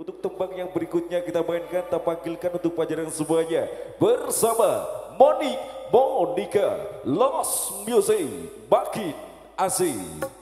Untuk tembang yang berikutnya kita mainkan, kita panggilkan untuk pelajaran semuanya bersama Monik Monika Lost Music Makin Asik.